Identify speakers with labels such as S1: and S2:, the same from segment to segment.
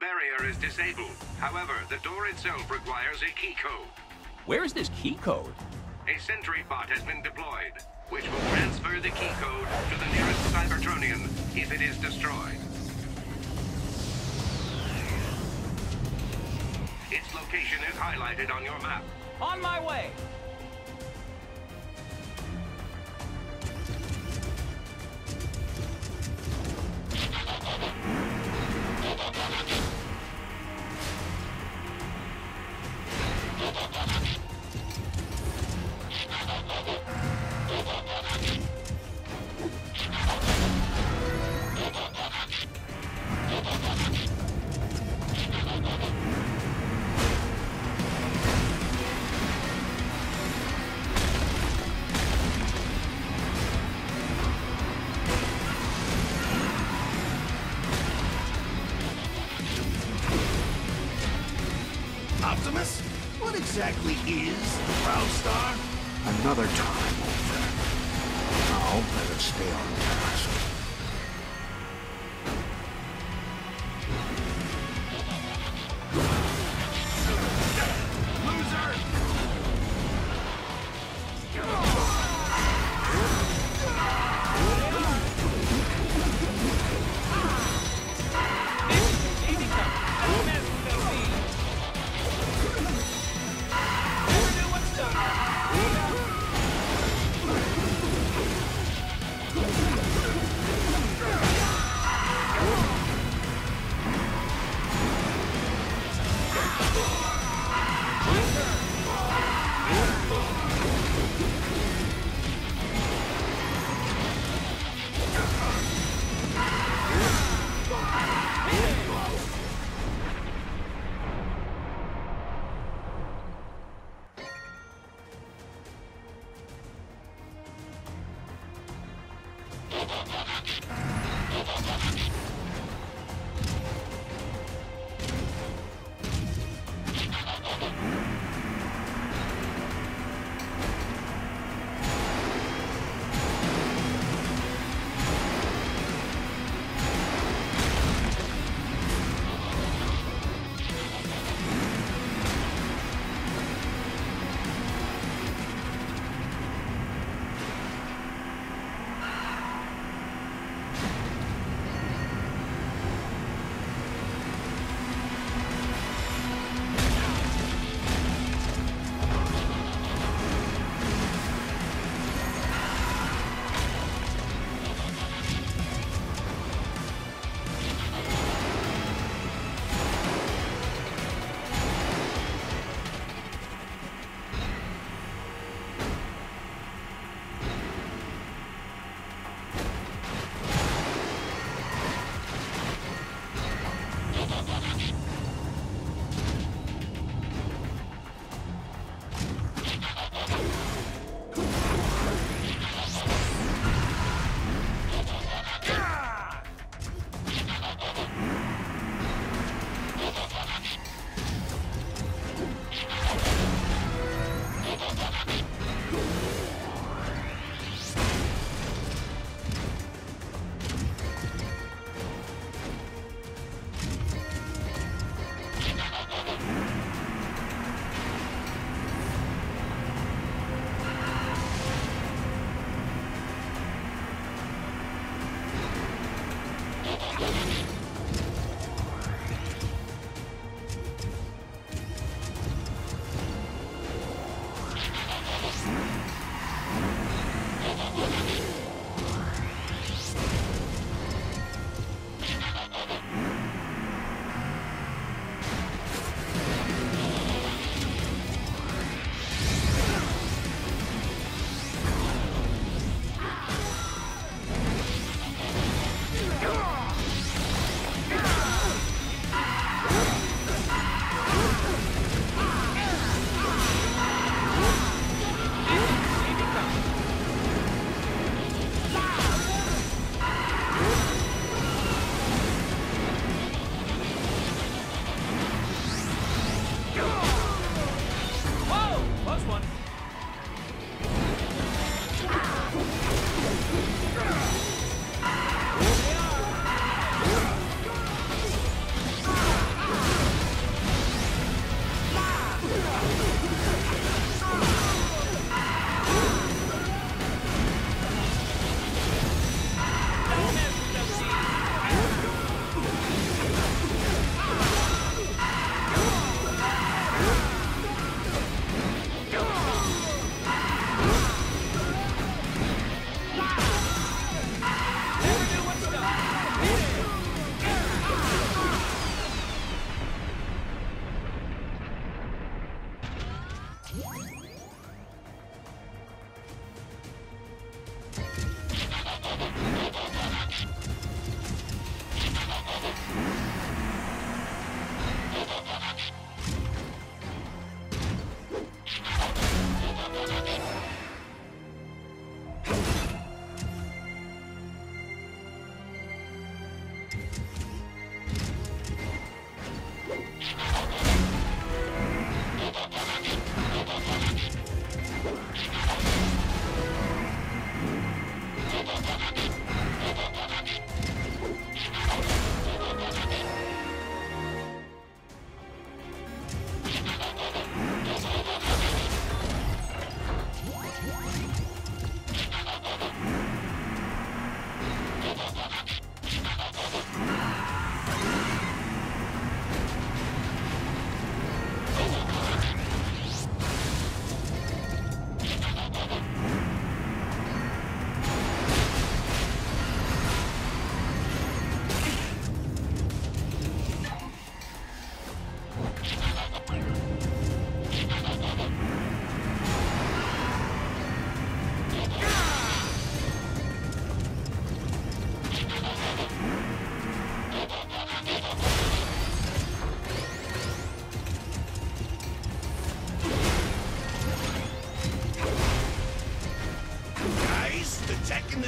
S1: barrier is disabled. However, the door itself requires a key code.
S2: Where is this key code?
S1: A sentry bot has been deployed, which will transfer the key code to the nearest Cybertronian if it is destroyed. Its location is highlighted on your map.
S2: On my way!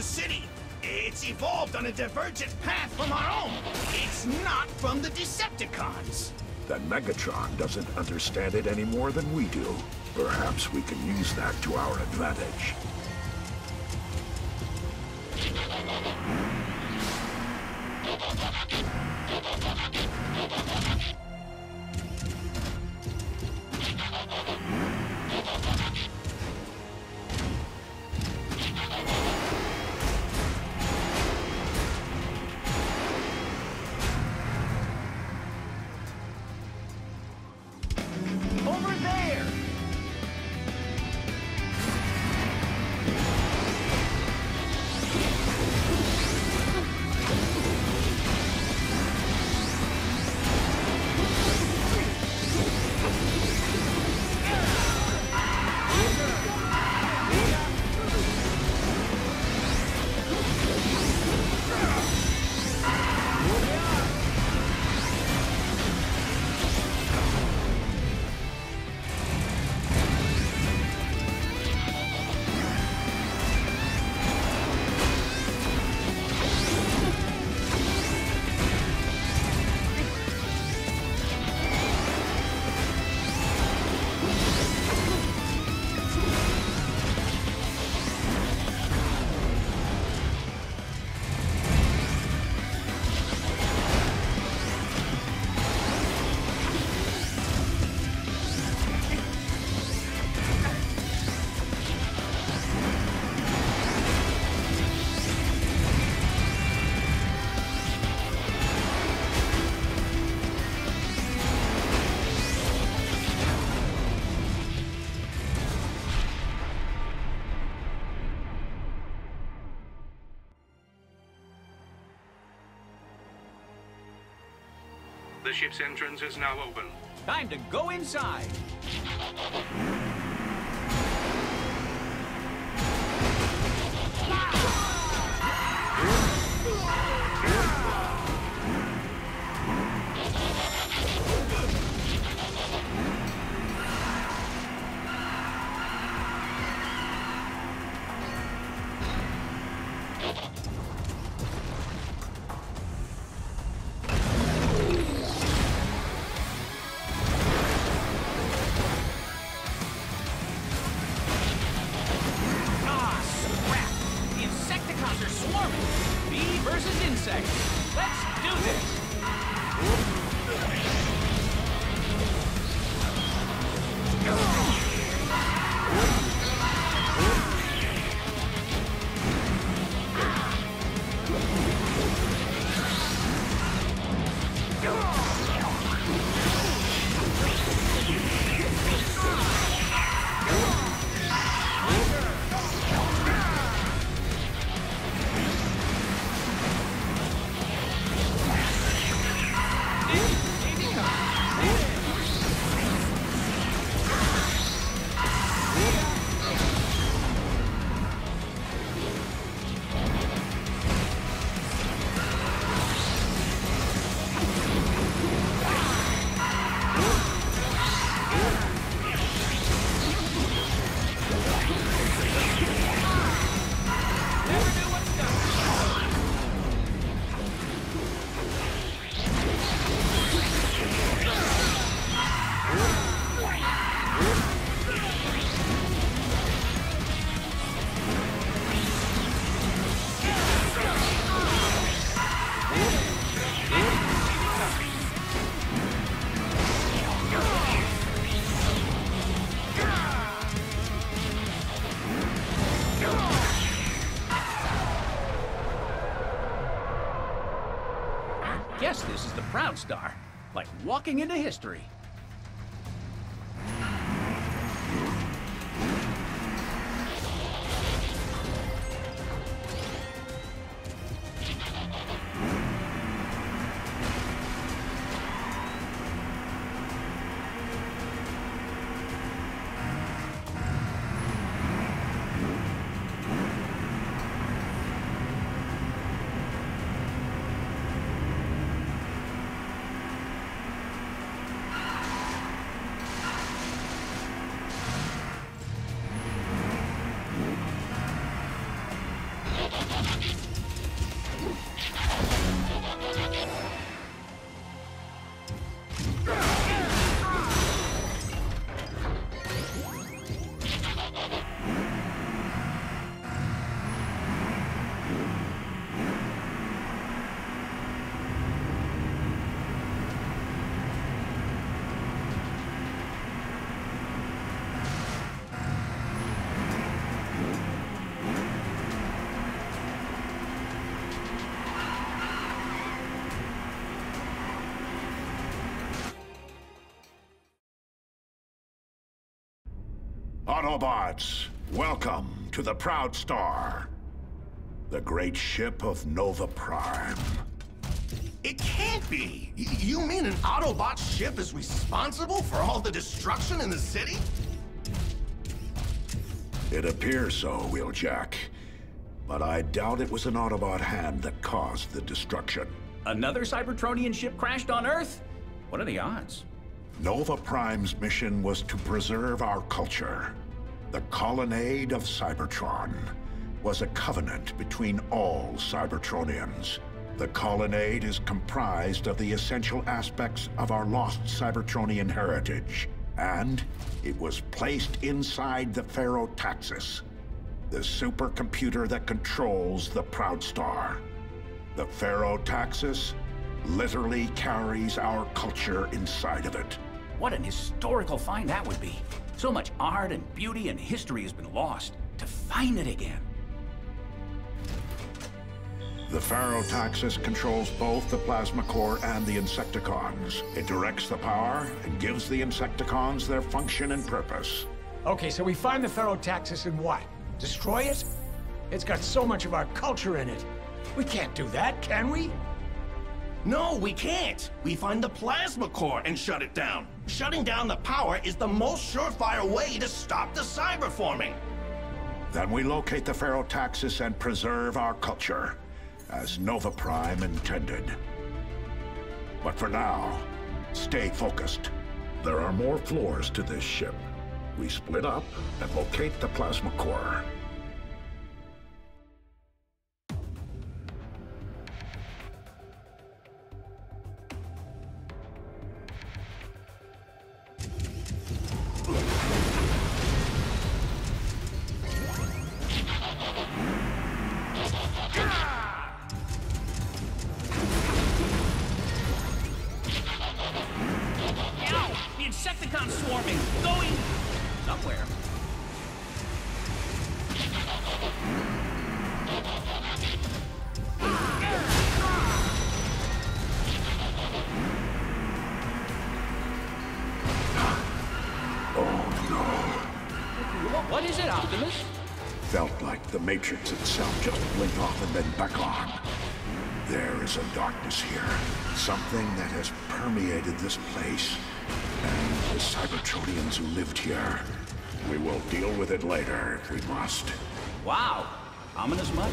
S3: The city. It's evolved on a divergent path from our own. It's not from the Decepticons.
S4: Then Megatron doesn't understand it any more than we do. Perhaps we can use that to our advantage.
S1: Ship's entrance is now open.
S2: Time to go inside. Walking into history.
S4: Autobots, welcome to the Proud Star, the great ship of Nova Prime.
S3: It can't be! Y you mean an Autobot ship is responsible for all the destruction in the city?
S4: It appears so, Wheeljack. But I doubt it was an Autobot hand that caused the destruction.
S2: Another Cybertronian ship crashed on Earth? What are the odds?
S4: Nova Prime's mission was to preserve our culture. The Colonnade of Cybertron was a covenant between all Cybertronians. The Colonnade is comprised of the essential aspects of our lost Cybertronian heritage, and it was placed inside the Ferrotaxis, the supercomputer that controls the Proud Star. The Ferrotaxis literally carries our culture inside of it.
S2: What an historical find that would be. So much art and beauty and history has been lost. To find it again.
S4: The Ferrotaxis controls both the Plasma Core and the Insecticons. It directs the power and gives the Insecticons their function and purpose.
S5: Okay, so we find the Ferrotaxis and what? Destroy it? It's got so much of our culture in it. We can't do that, can we?
S3: No, we can't. We find the plasma core and shut it down. Shutting down the power is the most surefire way to stop the cyberforming.
S4: Then we locate the Ferrotaxis and preserve our culture, as Nova Prime intended. But for now, stay focused. There are more floors to this ship. We split up and locate the plasma core. Matrix itself just blinked off and then back on. There is a darkness here. Something that has permeated this place. And the Cybertronians who lived here. We will deal with it later if we must.
S2: Wow. Ominous much?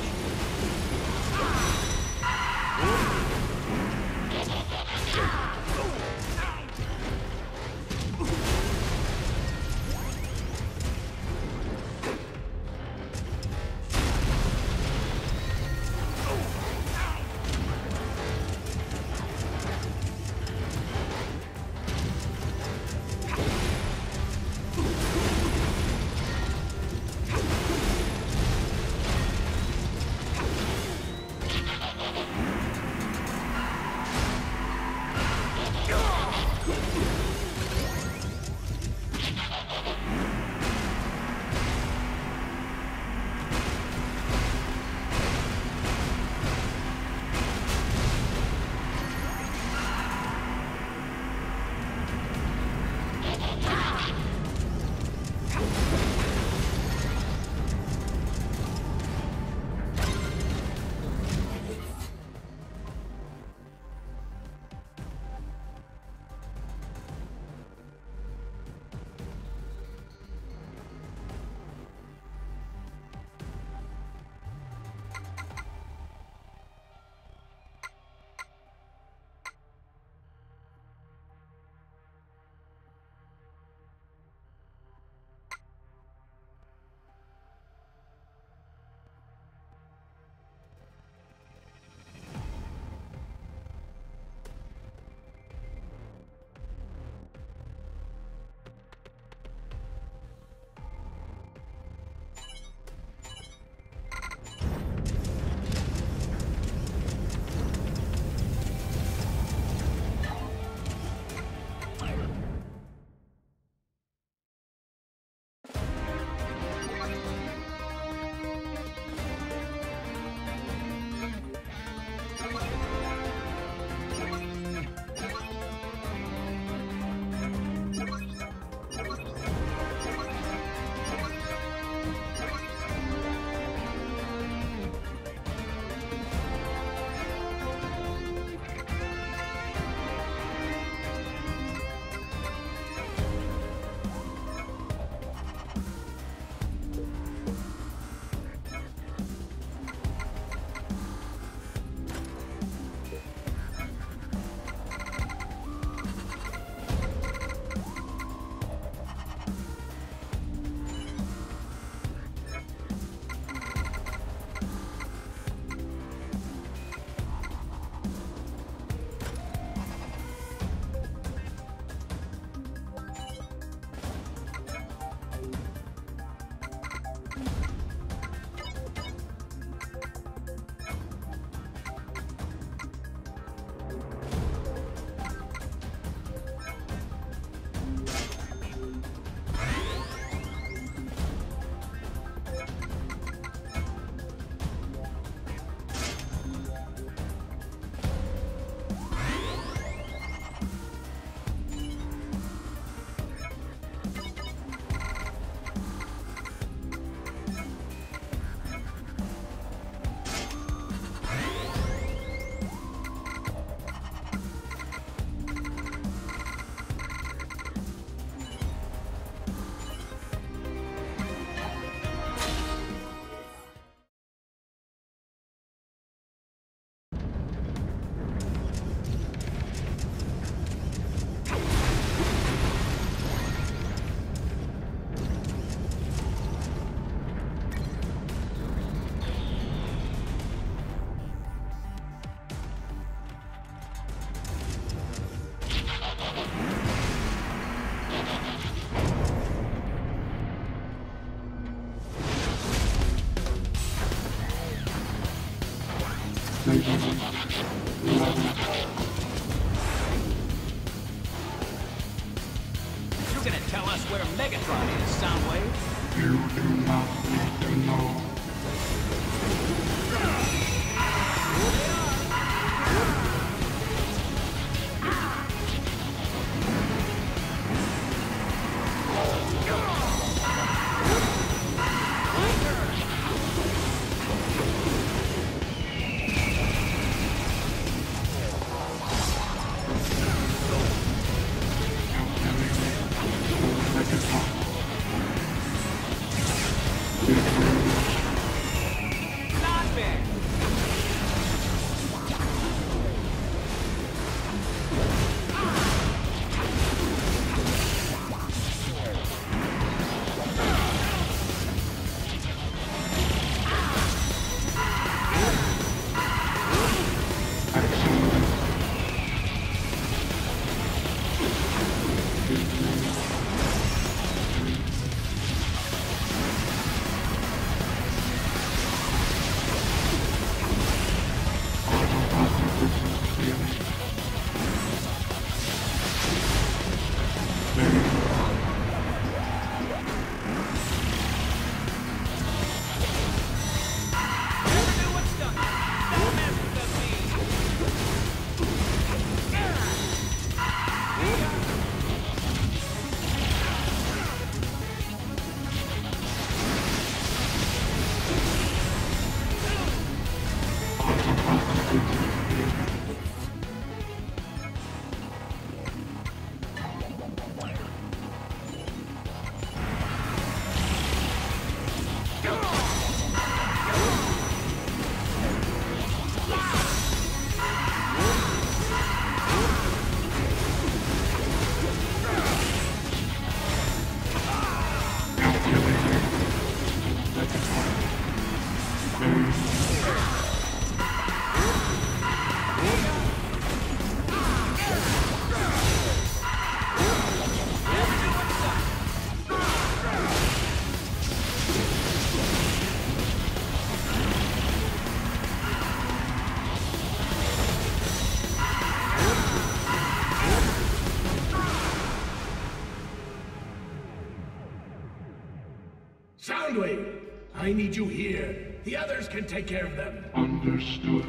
S6: Need
S5: you here. The others can take care of them.
S6: Understood.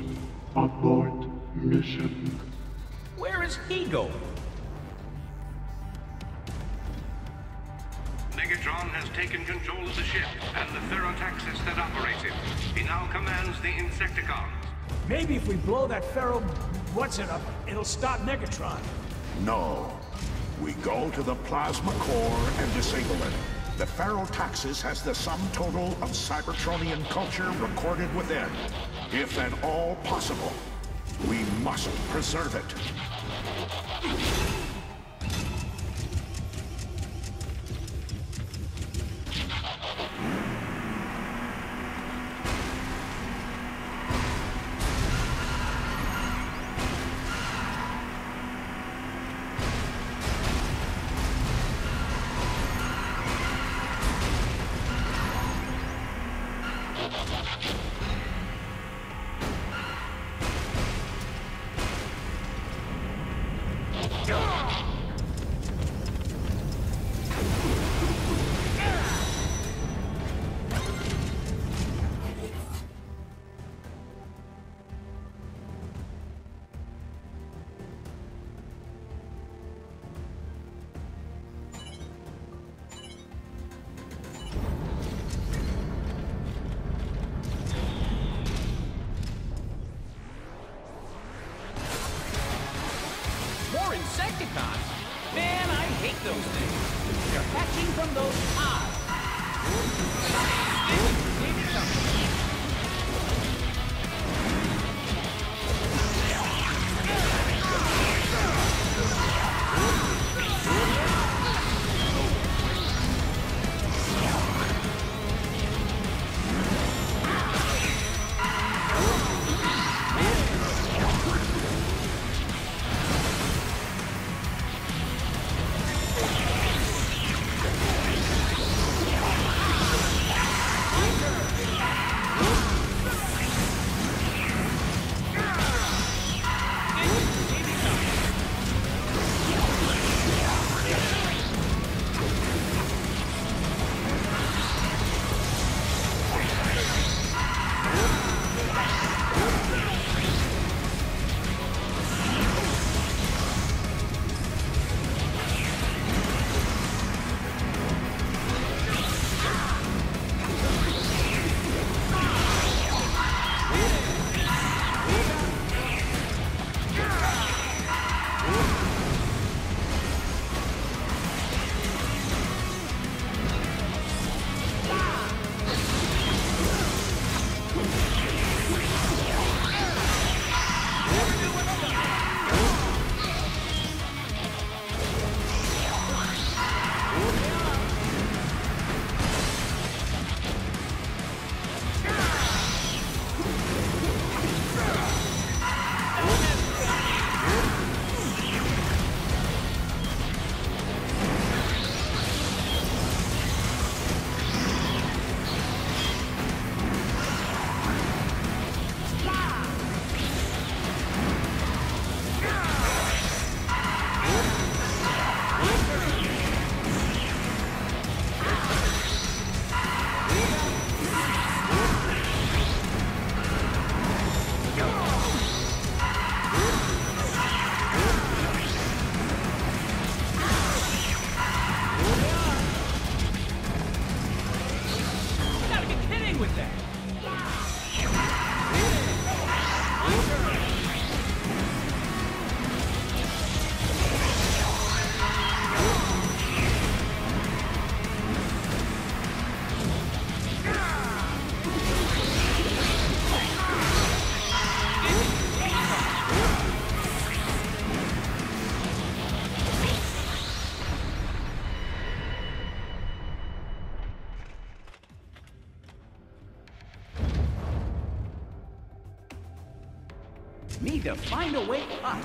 S6: Abort mission.
S2: Where is he going?
S1: Megatron has taken control of the ship and the Ferrotaxis that operates it. He now commands the Insecticons.
S5: Maybe if we blow that Ferro... what's it up, it'll stop Megatron.
S4: No. We go to the plasma core and disable it. The Ferrotaxis has the sum total of Cybertronian culture recorded within. If at all possible, we must preserve it.
S2: 今度。は
S1: Need to find a way up.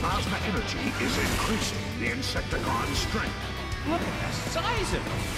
S4: Plasma energy is increasing the Insecticon's strength.
S2: Look at the size of it!